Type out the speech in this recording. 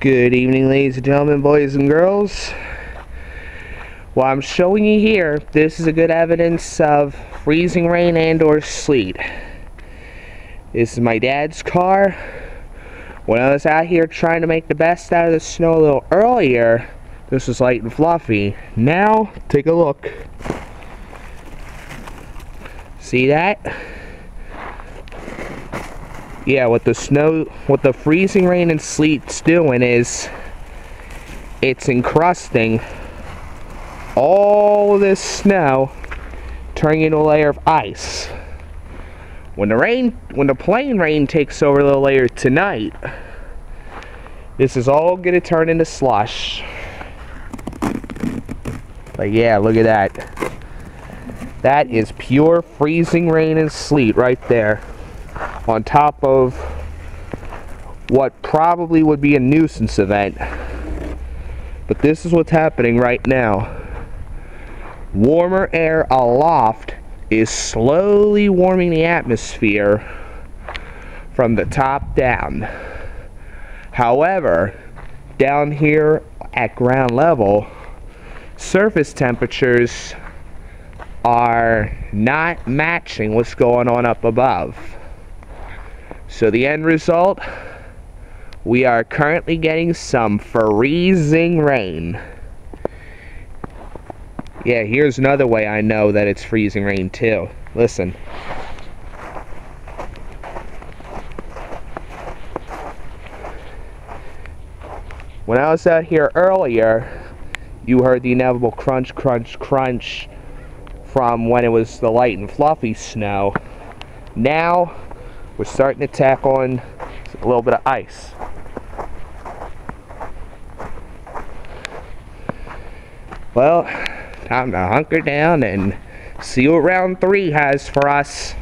Good evening, ladies and gentlemen, boys and girls. What I'm showing you here, this is a good evidence of freezing rain and or sleet. This is my dad's car. When I was out here trying to make the best out of the snow a little earlier, this was light and fluffy. Now, take a look. See that? Yeah, what the snow, what the freezing rain and sleet's doing is it's encrusting all this snow, turning into a layer of ice. When the rain, when the plain rain takes over the layer tonight, this is all gonna turn into slush. But yeah, look at that. That is pure freezing rain and sleet right there on top of what probably would be a nuisance event. But this is what's happening right now. Warmer air aloft is slowly warming the atmosphere from the top down. However, down here at ground level, surface temperatures are not matching what's going on up above. So the end result, we are currently getting some freezing rain. Yeah, here's another way I know that it's freezing rain too. Listen. When I was out here earlier, you heard the inevitable crunch, crunch, crunch from when it was the light and fluffy snow. Now, we're starting to tack on a little bit of ice. Well, time to hunker down and see what round three has for us.